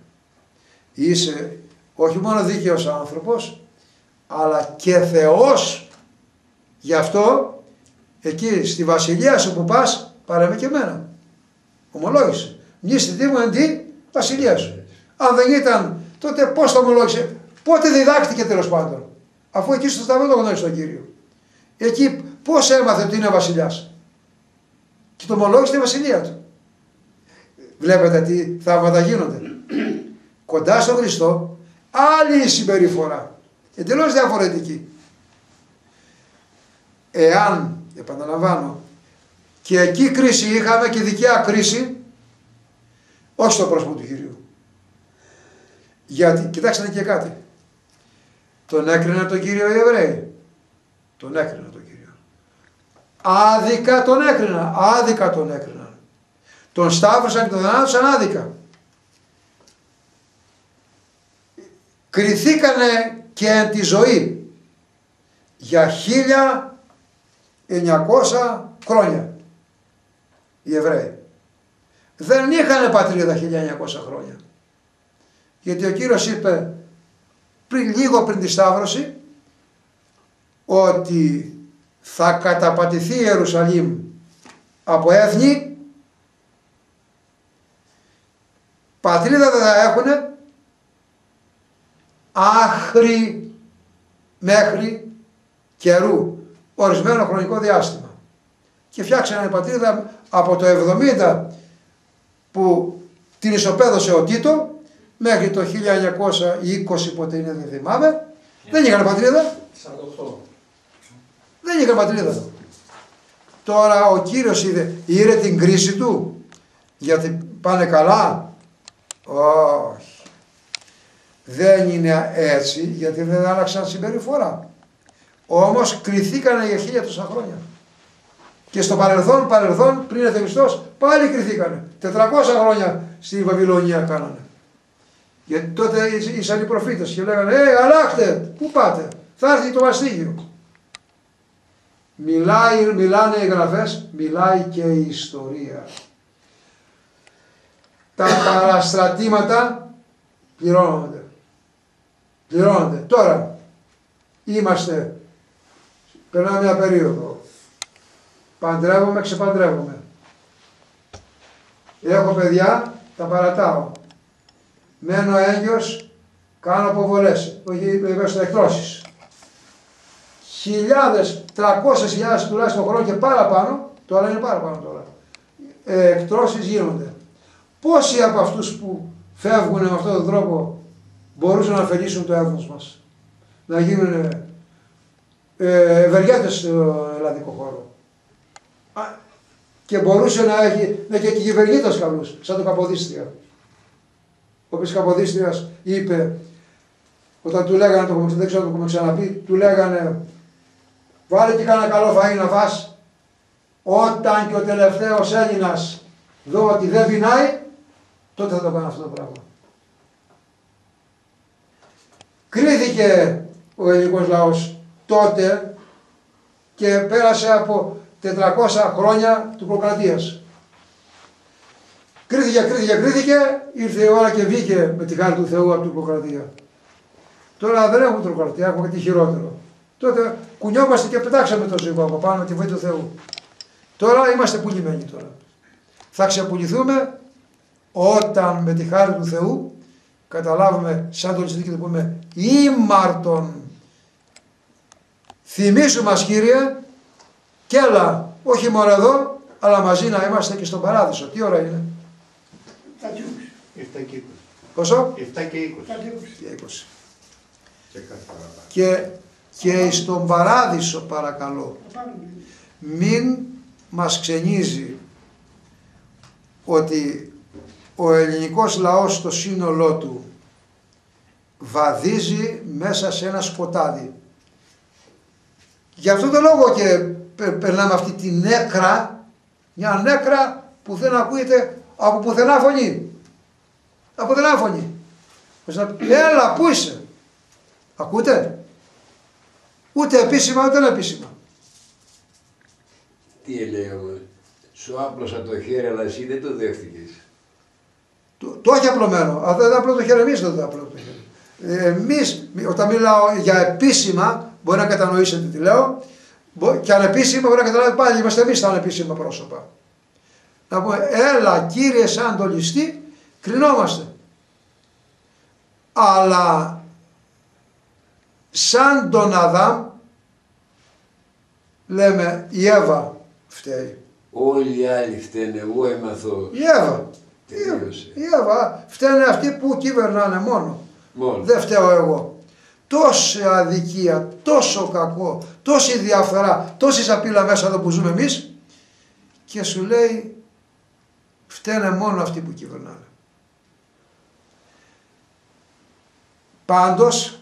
Είσαι όχι μόνο δίκαιος άνθρωπος αλλά και Θεός. Γι' αυτό εκεί στη βασιλεία σου που πας πάρε με και εμένα ομολόγησε. Μνήστη μου εν τη βασιλεία σου αν δεν ήταν τότε πώς το ομολόγησε πότε διδάχτηκε τέλος πάντων αφού εκεί στο σταυρό το γνώρισε τον Κύριο εκεί πώς έμαθε ότι είναι βασιλιάς και το ομολόγησε τη βασιλεία του Βλέπετε τι θαύματα γίνονται. Κοντά στον Χριστό, άλλη η συμπεριφορά. Εντελώς διαφορετική. Εάν, επαναλαμβάνω, και εκεί κρίση είχαμε και δικαία κρίση, όχι στο πρόσωπο του Κυρίου. Γιατί, κοιτάξτε και κάτι. Τον έκρινε τον Κύριο οι Εβραίοι. Τον έκρινε τον Κύριο. Άδικα τον έκρινα. Άδικα τον έκρινα τον σταύρωσαν και τον θανάτωσαν άδικα. Κριθήκανε και εν τη ζωή για 1900 χρόνια οι Εβραίοι. Δεν είχαν πατρίδα 1900 χρόνια. Γιατί ο Κύριος είπε πριν, λίγο πριν τη Σταύρωση ότι θα καταπατηθεί η Ιερουσαλήμ από έθνη πατρίδα δεν θα έχουν άχρη μέχρι καιρού, ορισμένο χρονικό διάστημα. Και φτιάξανε πατρίδα από το 70 που την ισοπαίδωσε ο Τίτο μέχρι το 1920 ποτέ είναι δεν θυμάμαι. Δεν είχαν πατρίδα. 48. Δεν είχαν πατρίδα. Τώρα ο Κύριος είδε, είδε την κρίση του γιατί πάνε καλά όχι. Δεν είναι έτσι γιατί δεν άλλαξαν συμπεριφορά. Όμως κριθήκανε για χίλια τόσα χρόνια. Και στο παρελθόν, παρελθόν, πριν έρθει ο Χριστός, πάλι κριθήκανε. 400 χρόνια στη Βαβυλωνία κάνανε. Γιατί τότε ήσαν οι προφήτες και λέγανε «Ε, αλλάχτε, πού πάτε, θα έρθει το μαστίγιο». Μιλάει, μιλάνε οι γραφές, μιλάει και η ιστορία τα παραστρατήματα πληρώνονται. Πληρώνονται. Τώρα είμαστε, περνάμε μια περίοδο, παντρεύομαι, ξεπαντρεύομαι. Έχω παιδιά, τα παρατάω. Μένω έγκυος, κάνω αποβολές, όχι στο εκτρώσεις. Χιλιάδες, τρακόσες χιλιάδες τουλάχιστον χρόνο και παραπάνω, τώρα είναι παραπάνω τώρα, ε, εκτρώσεις γίνονται Πόσοι από αυτούς που φεύγουν με αυτόν τον τρόπο μπορούσαν να ωφελήσουν το έθνος μας. Να γίνουν ε, ευεργέτες στο ελλαδικό χώρο; Α, Και μπορούσε να έχει να και κυβερνήτες καλούς, σαν το Καποδίστρια. Ο οποίος Καποδίστριας είπε, όταν του λέγανε, το, έχουμε- δεν ξέρω αν το έχουμε ξαναπεί, του λέγανε βάλε και κανένα καλό φαΐ να φας, όταν και ο τελευταίος Έλληνας δω ότι δεν πεινάει, τότε θα το κάνω αυτό το πράγμα. Κρίθηκε ο ελληνικός λαός τότε και πέρασε από 400 χρόνια του προκρατείας. Κρίθηκε, κρίθηκε, κρίθηκε, ήρθε η ώρα και βγήκε με τη χάρη του Θεού από την προκρατεία. Τώρα δεν έχουμε τροκρατία, έχουμε κάτι χειρότερο. Τότε κουνιόμαστε και πετάξαμε το ζυγό από πάνω με τη βοήθεια του Θεού. Τώρα είμαστε πουλημένοι τώρα. Θα ξεπουληθούμε όταν με τη χάρη του Θεού καταλάβουμε σαν το ληστική το πούμε ήμαρτον θυμίσου μας Κύριε και έλα όχι μόνο εδώ αλλά μαζί να είμαστε και στον Παράδεισο. Τι ώρα είναι; Τα τύπους. 7 και 20. Πόσο; 7 και 20. Τα τύπους. Και 20. Και κάτι παραπάνω. Και, και στον Παράδεισο παρακαλώ Τα πάνω. μην μας ξενίζει ότι ο ελληνικός λαός στο σύνολό του βαδίζει μέσα σε ένα σκοτάδι. Γι' αυτό το λόγο και πε- περνάμε αυτή τη νέκρα, μια νέκρα που δεν ακούγεται από πουθενά φωνή. Από πουθενά φωνή. Ώστε να πει, Έλα, πού είσαι; Ακούτε; Ούτε επίσημα ούτε ανεπίσημα. Τι λέει όμως. Σου άπλωσα το χέρι αλλά εσύ δεν το δέχτηκες. Το, το έχει απλωμένο. Αυτό δεν απλό το χέρι, εμείς δεν το απλό το χέρι. Εμείς, όταν μιλάω για επίσημα, μπορεί να κατανοήσετε τι λέω, μπο- και ανεπίσημα μπορεί να καταλάβετε πάλι, είμαστε εμείς τα ανεπίσημα πρόσωπα. Να πούμε, έλα κύριε σαν το ληστή, κρινόμαστε. Αλλά σαν τον Αδάμ, λέμε η Εύα φταίει. Όλοι οι άλλοι φταίνε, εγώ έμαθω. Η Εύα. Τελείωσε. Η Εύα φταίνε αυτοί που κυβερνάνε μόνο. Μόνο. Δεν φταίω εγώ. Τόση αδικία, τόσο κακό, τόση διαφθορά, τόση σαπίλα μέσα εδώ που ζούμε εμείς και σου λέει φταίνε μόνο αυτοί που κυβερνάνε. Πάντως,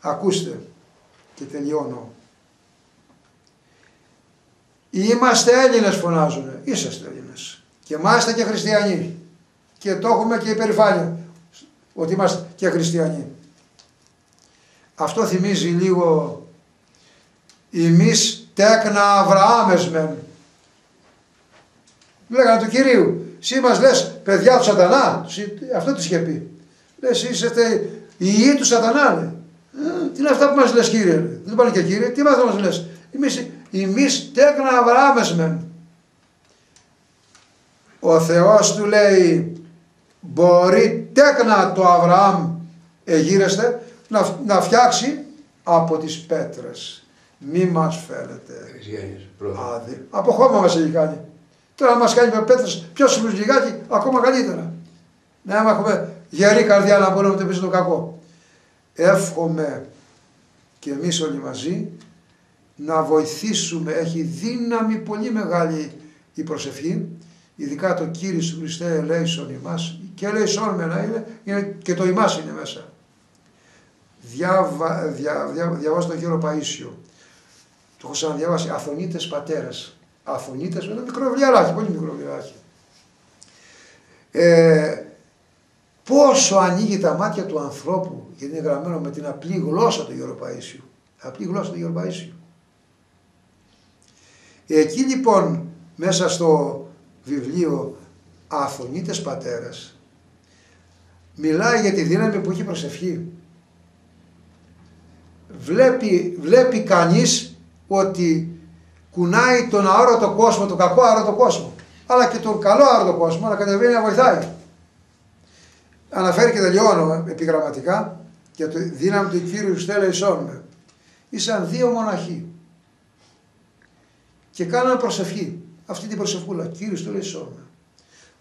ακούστε και τελειώνω. Είμαστε Έλληνες φωνάζουνε. Είσαστε Έλληνες. Και είμαστε και χριστιανοί. Και το έχουμε και υπερηφάνεια ότι είμαστε και χριστιανοί. Αυτό θυμίζει λίγο εμείς τέκνα Αβραάμες μεν. Λέγανε του Κυρίου, εσύ μας λες παιδιά του σατανά, Τους- αυτό τους είχε πει. Λες είσαστε οι ιοί του σατανά λέει. «Ε, Τι είναι αυτά που μας λες Κύριε, λέει. δεν πάνε και Κύριε, τι μας θα μας λες. Εμείς, εμείς τέκνα Αβραάμες μεν. Ο Θεός του λέει μπορεί τέκνα το Αβραάμ εγείρεστε να, να φτιάξει από τις πέτρες. Μη μας φέρετε Χριστιανής, πρώτα. άδει. Από χώμα μας έχει κάνει. Τώρα μας κάνει με πέτρες πιο σκλούς λιγάκι ακόμα καλύτερα. Να άμα έχουμε γερή καρδιά να μπορούμε να τεπίσουμε το κακό. Εύχομαι και εμείς όλοι μαζί να βοηθήσουμε, έχει δύναμη πολύ μεγάλη η προσευχή, ειδικά το Κύριε σου Χριστέ ελέησον ημάς και ελέησον με να είναι, είναι και το ημάς είναι μέσα. Διάβα, δια, δια, διαβάζω τον κύριο Παΐσιο. Το έχω ξαναδιαβάσει. Αθωνίτες πατέρες. Αθωνίτες με ένα μικρό βιβλιαράκι, πολύ μικρό βιβλιαράκι. Ε, πόσο ανοίγει τα μάτια του ανθρώπου, γιατί είναι γραμμένο με την απλή γλώσσα του Γιώργου Παΐσιου. Απλή γλώσσα του Γιώργου Παΐσιου. Εκεί λοιπόν μέσα στο βιβλίο Αθωνίτες πατέρες μιλάει για τη δύναμη που έχει η προσευχή. Βλέπει, βλέπει κανείς ότι κουνάει τον αόρατο κόσμο, τον κακό αόρατο κόσμο, αλλά και τον καλό αόρατο κόσμο να κατεβαίνει να βοηθάει. Αναφέρει και τελειώνω επιγραμματικά για τη δύναμη του Κύριου Στέλλα Ισόρμε. Ήσαν δύο μοναχοί και κάνανε προσευχή. Αυτή την προσευχούλα, Κύριε Στέλλα Ισόρμε.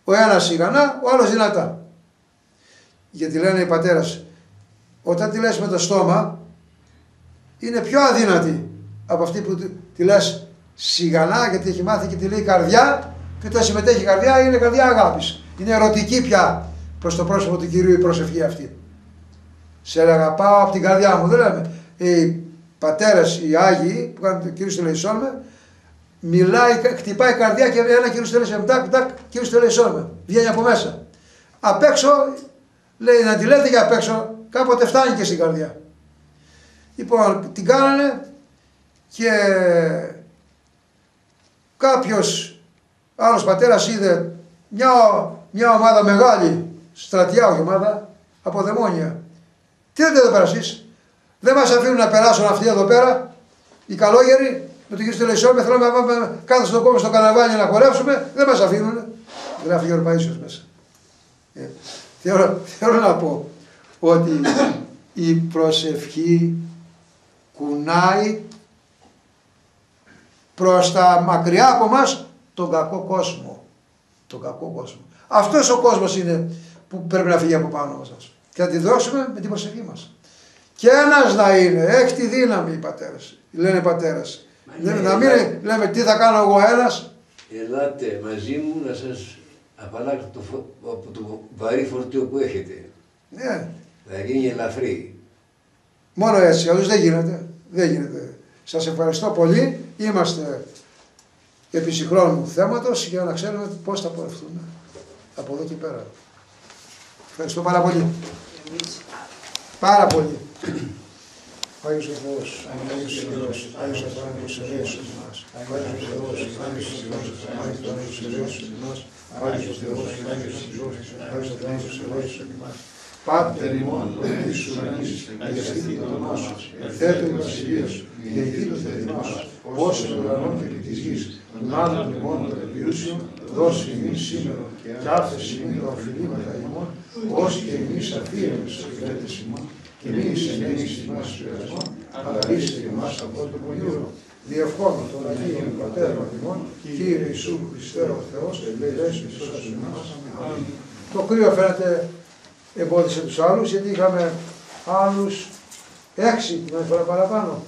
Ο ένας σιγανά, ο άλλος δυνατά. Γιατί λένε οι πατέρες, όταν τη λες με το στόμα, είναι πιο αδύνατη από αυτή που τη- τη λες σιγανά, γιατί έχει μάθει και τη λέει καρδιά, και όταν συμμετέχει η καρδιά είναι καρδιά αγάπης. Είναι ερωτική πια προς το πρόσωπο του Κυρίου η προσευχή αυτή. Σε αγαπάω από την καρδιά μου. Δεν λέμε. Οι πατέρες, οι Άγιοι που κάνουν το Κύριο Στελεϊσόν μιλάει, χτυπάει η καρδιά και ένα Κύριο Στελεϊσόν τάκ, τάκ, Κύριο Στελεϊσόν Βγαίνει από μέσα. Απ' έξω, λέει να τη λέτε και απ' έξω, κάποτε φτάνει και στην καρδιά. Λοιπόν, την κάνανε και κάποιος άλλος πατέρας είδε μια, μια ομάδα μεγάλη, στρατιά όχι ομάδα, από δαιμόνια. Τι λέτε εδώ πέρα εσείς, δεν μας αφήνουν να περάσουν αυτοί εδώ πέρα, οι καλόγεροι, με τον κύριο Στελεσιώμη, θέλουμε να πάμε κάτω στον κόμμα στο καλαβάνι να χορέψουμε, δεν μας αφήνουν. Γράφει ο Παΐσιος μέσα. Ε, θέλω, θέλω να πω ότι η προσευχή κουνάει προς τα μακριά από μας τον κακό κόσμο. Τον κακό κόσμο. Αυτός ο κόσμος είναι που πρέπει να φύγει από πάνω μας. Και να τη δώσουμε με την προσευχή μας. Και ένας να είναι, έχει τη δύναμη οι πατέρες. Λένε οι πατέρες. Μα Λένε, ναι, να μην ναι. λέμε τι θα κάνω εγώ ένας; Ελάτε μαζί μου να σας απαλλάξω το φο- από το βαρύ φορτίο που έχετε. Ναι, Θα γίνει ελαφρύ. μόνο έτσι, αλλιώς δεν γίνεται. Δεν γίνεται. Σας ευχαριστώ πολύ. Είμαστε επί συγχρόνου θέματος για να ξέρουμε πώς θα πορευτούμε από εδώ και πέρα. Ευχαριστώ πάρα πολύ. Πάρα πολύ. Άγιος ο Θεός, Άγιος ο Θεός, Άγιος ο Θεός, Άγιος ο Θεός, Άγιος ο Θεός, Άγιος ο Θεός, Άγιος ο Θεός, Άγιος ο Θεός, Άγιος ο Θεός, Άγιος ο Θεός, Άγιος ο Θεός, Πάτερ ημών, εις ουρανής, αγιαστείτε το όνομά σου, ερθέτω η βασιλεία σου, διηγείτο θερινά σου, ως εν ουρανών και επί της γης, των άλλων ημών των επιούσιων, δώσει ημίν σήμερα, και κάθε σημείο τα οφειλήματα ημών, ως και εμείς αφήραμε στους κλέτες ημών, και μη εις ενέγεις ημάς του ερασμών, αλλά ρίστε ημάς από το πονήρο. Διευχόμαι τον Αγίον Πατέρα ημών, Κύριε Ιησού Χριστέ ο Θεός, ελέγχεις και σώσου ημάς. Αμήν. Το κρύο φαίνεται εμπόδισε τους άλλους γιατί είχαμε άλλους έξι την άλλη φορά παραπάνω.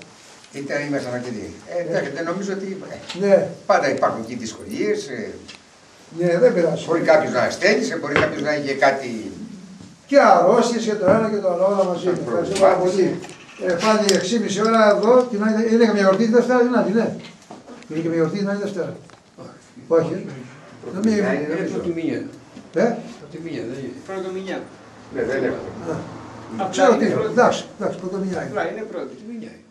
Ήταν, ήμασταν αρκετοί. Ε, εντάξει, δεν νομίζω ότι ε, Ναι, πάντα υπάρχουν και δυσκολίες. Ε, ναι, δεν πειράζει. μπορεί κάποιος να ασθένησε, μπορεί κάποιος να είχε κάτι. Και αρρώστιες και το ένα και το άλλο όλα μαζί. Ευχαριστώ πάρα πολύ. Ε, πάλι 6,5 ώρα εδώ, την άλλη, είναι και μια γιορτή τη Δευτέρα, την άλλη, ναι. Είναι και μια γιορτή την άλλη Δευτέρα. Όχι. ε. Να μην Είναι πρώτη μήνυα. Ε, Πρώτη μήνυα, δεν είναι. Πρώτο μηνιά. Ναι, δεν έχω. ξέρω τι, εντάξει, εντάξει, πρωτομηνιά είναι. Απλά είναι πρώτη. Πρώτη μήνυα. είναι.